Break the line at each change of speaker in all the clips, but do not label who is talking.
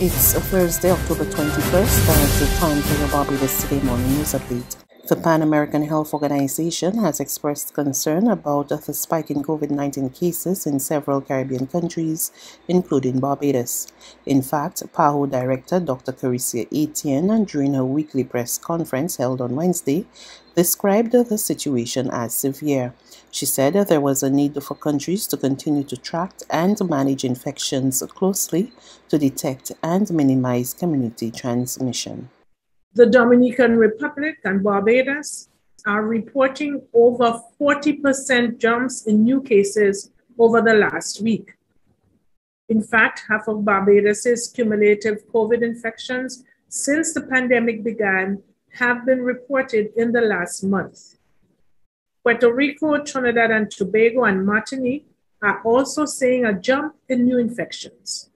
It's a Thursday, October 21st, and it's time for your Barbados Today Morning News Update. The Pan American Health Organization has expressed concern about the spike in COVID 19 cases in several Caribbean countries, including Barbados. In fact, PAHO Director Dr. Carissa Etienne, during her weekly press conference held on Wednesday, described the situation as severe. She said there was a need for countries to continue to track and manage infections closely to detect and minimize community transmission.
The Dominican Republic and Barbados are reporting over 40% jumps in new cases over the last week. In fact, half of Barbados's cumulative COVID infections since the pandemic began have been reported in the last month. Puerto Rico, Trinidad and Tobago, and Martinique are also seeing a jump in new infections.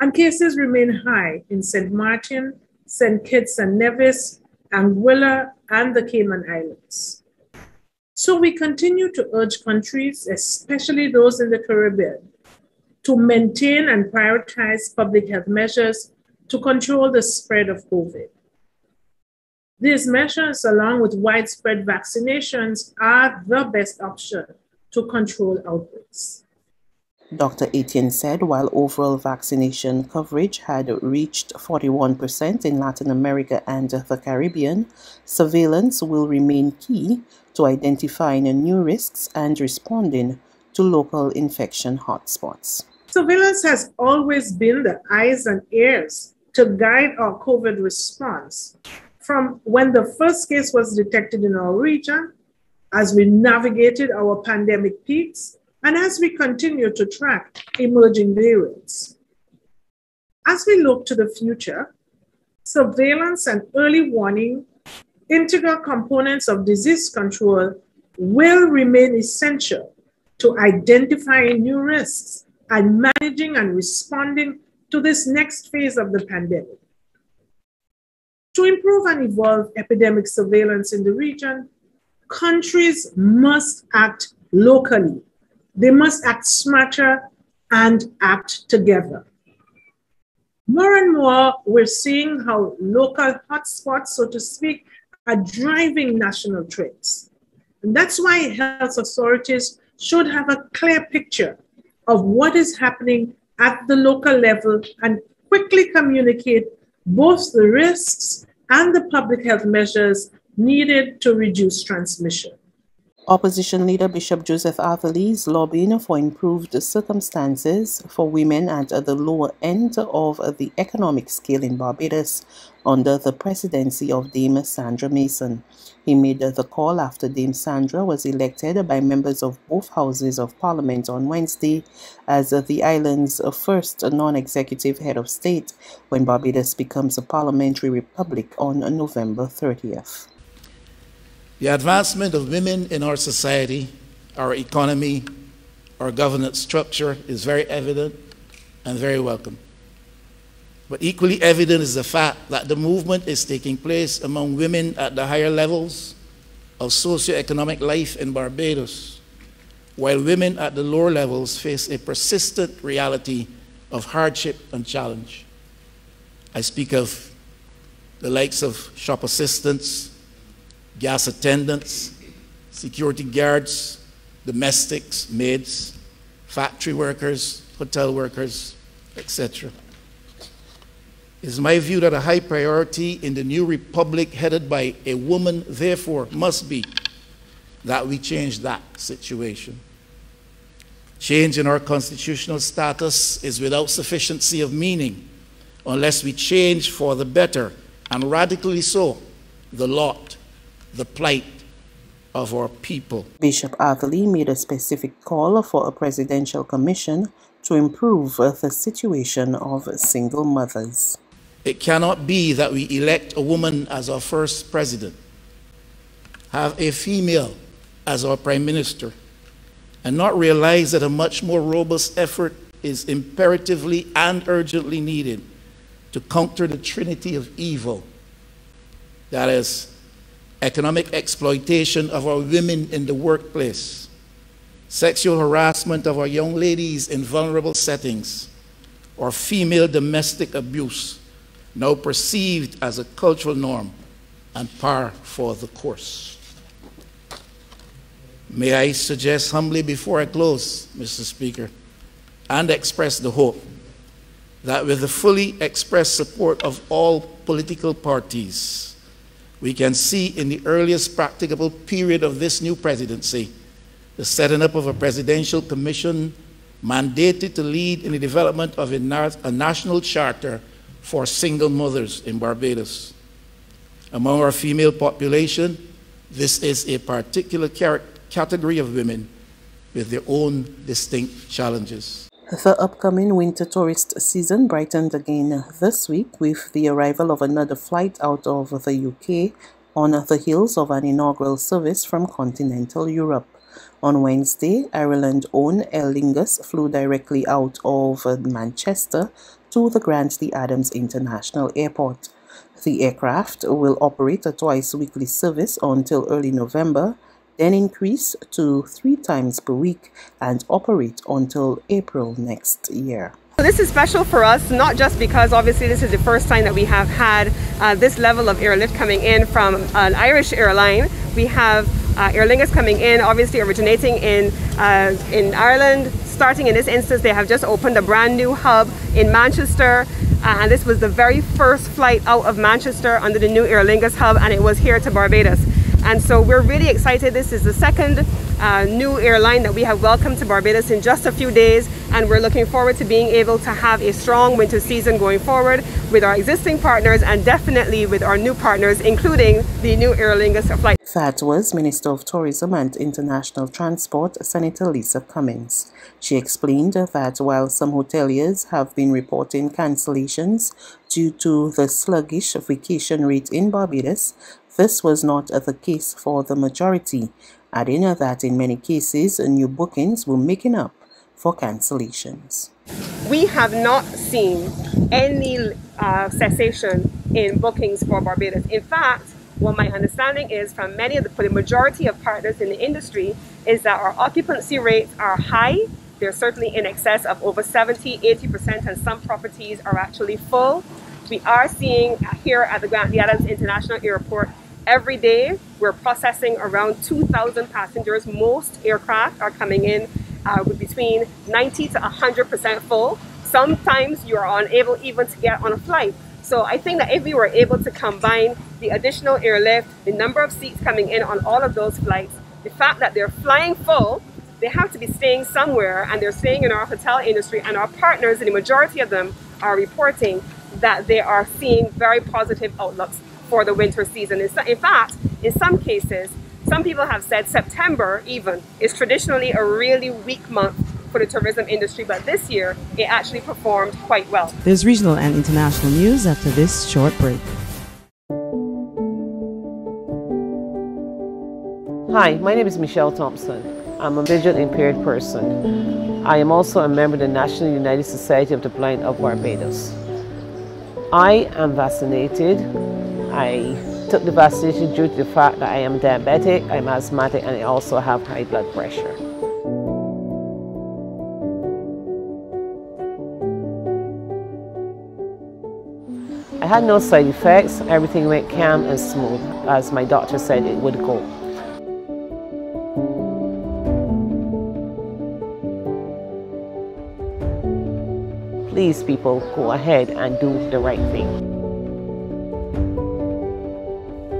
And cases remain high in St. Martin, St. Kitts and Nevis, Anguilla, and the Cayman Islands. So we continue to urge countries, especially those in the Caribbean, to maintain and prioritize public health measures to control the spread of COVID. These measures, along with widespread vaccinations, are the best option to control outbreaks.
Dr. Etienne said while overall vaccination coverage had reached 41% in Latin America and the Caribbean, surveillance will remain key to identifying new risks and responding to local infection hotspots.
Surveillance has always been the eyes and ears to guide our COVID response. From when the first case was detected in our region, as we navigated our pandemic peaks, and as we continue to track emerging variants. As we look to the future, surveillance and early warning, integral components of disease control, will remain essential to identifying new risks and managing and responding to this next phase of the pandemic. To improve and evolve epidemic surveillance in the region, countries must act locally they must act smarter and act together. More and more, we're seeing how local hotspots, so to speak, are driving national trends. And that's why health authorities should have a clear picture of what is happening at the local level and quickly communicate both the risks and the public health measures needed to reduce transmission.
Opposition leader Bishop Joseph Atherley is lobbying for improved circumstances for women at the lower end of the economic scale in Barbados under the presidency of Dame Sandra Mason. He made the call after Dame Sandra was elected by members of both houses of parliament on Wednesday as the island's first non-executive head of state when Barbados becomes a parliamentary republic on November 30th.
The advancement of women in our society, our economy, our governance structure is very evident and very welcome. But equally evident is the fact that the movement is taking place among women at the higher levels of socioeconomic life in Barbados, while women at the lower levels face a persistent reality of hardship and challenge. I speak of the likes of shop assistants, gas attendants, security guards, domestics, maids, factory workers, hotel workers, etc. It is my view that a high priority in the new republic headed by a woman, therefore, must be that we change that situation. Change in our constitutional status is without sufficiency of meaning unless we change for the better, and radically so, the lot the plight of our people.
Bishop Atherley made a specific call for a presidential commission to improve the situation of single mothers.
It cannot be that we elect a woman as our first president, have a female as our prime minister, and not realize that a much more robust effort is imperatively and urgently needed to counter the trinity of evil that is economic exploitation of our women in the workplace, sexual harassment of our young ladies in vulnerable settings, or female domestic abuse, now perceived as a cultural norm and par for the course. May I suggest humbly before I close, Mr. Speaker, and express the hope that with the fully expressed support of all political parties, we can see in the earliest practicable period of this new presidency the setting up of a presidential commission mandated to lead in the development of a, a national charter for single mothers in Barbados. Among our female population, this is a particular category of women with their own distinct challenges.
The upcoming winter tourist season brightened again this week with the arrival of another flight out of the UK on the heels of an inaugural service from continental Europe. On Wednesday, Ireland-owned Aer Lingus flew directly out of Manchester to the Grantley Adams International Airport. The aircraft will operate a twice weekly service until early November then increase to three times per week and operate until April next year.
This is special for us, not just because obviously this is the first time that we have had uh, this level of airlift coming in from an Irish airline. We have uh, Aer Lingus coming in, obviously originating in, uh, in Ireland. Starting in this instance, they have just opened a brand new hub in Manchester. Uh, and this was the very first flight out of Manchester under the new Aer Lingus hub, and it was here to Barbados. And so we're really excited. This is the second uh, new airline that we have welcomed to Barbados in just a few days. And we're looking forward to being able to have a strong winter season going forward with our existing partners and definitely with our new partners, including the new Aer Lingus flight.
That was Minister of Tourism and International Transport, Senator Lisa Cummings. She explained that while some hoteliers have been reporting cancellations due to the sluggish vacation rate in Barbados, this was not the case for the majority, adding that in many cases new bookings were making up for cancellations.
We have not seen any uh, cessation in bookings for Barbados. In fact, what my understanding is from many of the, for the majority of partners in the industry is that our occupancy rates are high. They're certainly in excess of over 70, 80%, and some properties are actually full. We are seeing here at the Grantley Adams International Airport Every day, we're processing around 2,000 passengers. Most aircraft are coming in uh, with between 90 to 100% full. Sometimes you are unable even to get on a flight. So I think that if we were able to combine the additional airlift, the number of seats coming in on all of those flights, the fact that they're flying full, they have to be staying somewhere and they're staying in our hotel industry and our partners, and the majority of them are reporting that they are seeing very positive outlooks for the winter season. In fact, in some cases, some people have said September even is traditionally a really weak month for the tourism industry, but this year it actually performed quite well.
There's regional and international news after this short break.
Hi, my name is Michelle Thompson. I'm a visually impaired person. I am also a member of the National United Society of the Blind of Barbados. I am vaccinated I took the vaccination due to the fact that I am diabetic, I'm asthmatic, and I also have high blood pressure. I had no side effects, everything went calm and smooth, as my doctor said it would go. Please people, go ahead and do the right thing.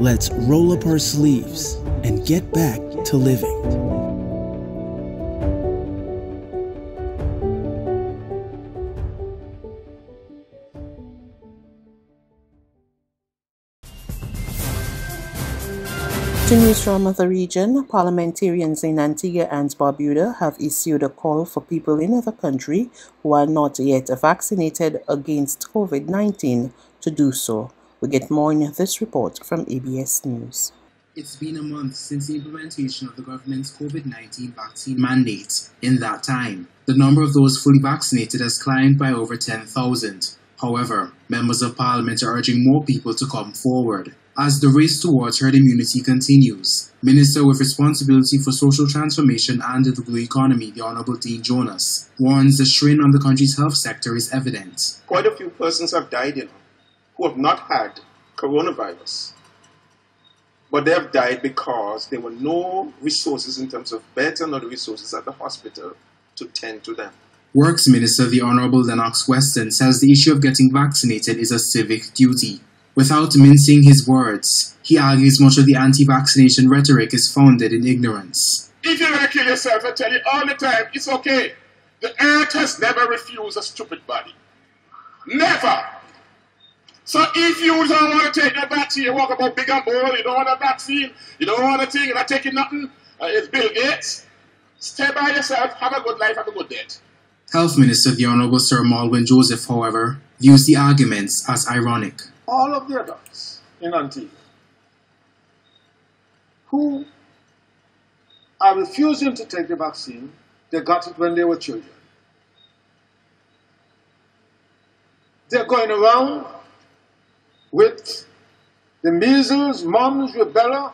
Let's roll up our sleeves and get back to living.
To news from the region, parliamentarians in Antigua and Barbuda have issued a call for people in the country who are not yet vaccinated against COVID-19 to do so. We get more in this report from ABS News.
It's been a month since the implementation of the government's COVID 19 vaccine mandate. In that time, the number of those fully vaccinated has climbed by over 10,000. However, members of parliament are urging more people to come forward. as the race towards herd immunity continues. Minister with responsibility for social transformation and the blue economy, the Honorable Dean Jonas, warns the strain on the country's health sector is evident.
Quite a few persons have died, you know, who have not had coronavirus. But they have died because there were no resources in terms of beds and other resources at the hospital to tend to them.
Works Minister the Honorable Lennox Weston says the issue of getting vaccinated is a civic duty. Without mincing his words, he argues much of the anti-vaccination rhetoric is founded in ignorance.
If you want to kill yourself, I tell you all the time, it's okay. The earth has never refused a stupid body. Never. So if you don't want to take the vaccine, you walk about big and bold, you don't want a vaccine, you don't want a thing, you're not taking nothing, uh, it's Bill Gates. Stay by yourself, have a good life, have a good death.
Health Minister the Honourable Sir Molwyn Joseph, however, views the arguments as ironic.
All of the adults in Antigua who are refusing to take the vaccine, they got it when they were children. They're going around with the measles, mumps, rubella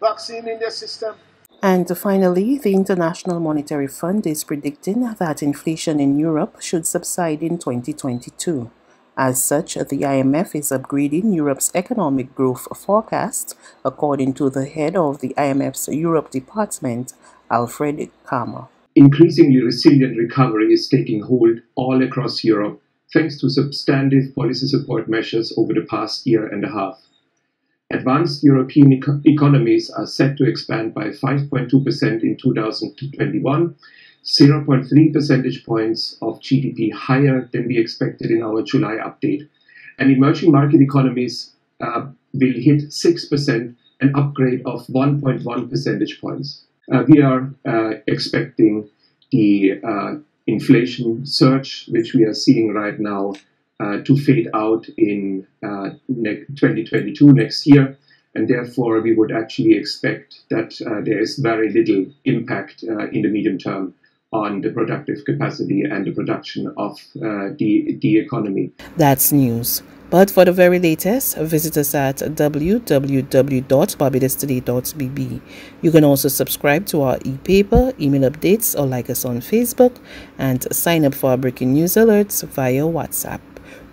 vaccine in their system.
And finally, the International Monetary Fund is predicting that inflation in Europe should subside in 2022. As such, the IMF is upgrading Europe's economic growth forecast, according to the head of the IMF's Europe Department, Alfred Kammer.
Increasingly resilient recovery is taking hold all across Europe thanks to substantive policy support measures over the past year and a half. Advanced European eco- economies are set to expand by 5.2% in 2021, 0.3 percentage points of GDP higher than we expected in our July update. And emerging market economies uh, will hit 6%, an upgrade of 1.1 percentage points. Uh, we are uh, expecting the uh, inflation surge, which we are seeing right now, uh, to fade out in uh, ne- 2022 next year. And therefore, we would actually expect that uh, there is very little impact uh, in the medium term on the productive capacity and the production of uh, the, the economy.
That's news. But for the very latest, visit us at www.barbadostoday.bb. You can also subscribe to our e-paper, email updates, or like us on Facebook, and sign up for our breaking news alerts via WhatsApp.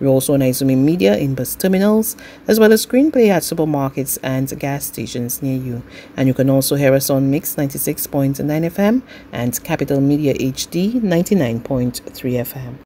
We're also on Izumi Media in bus terminals, as well as screenplay at supermarkets and gas stations near you. And you can also hear us on Mix 96.9 FM and Capital Media HD 99.3 FM.